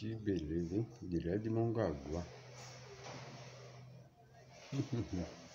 Que beleza, hein? Direto de Mongaguá.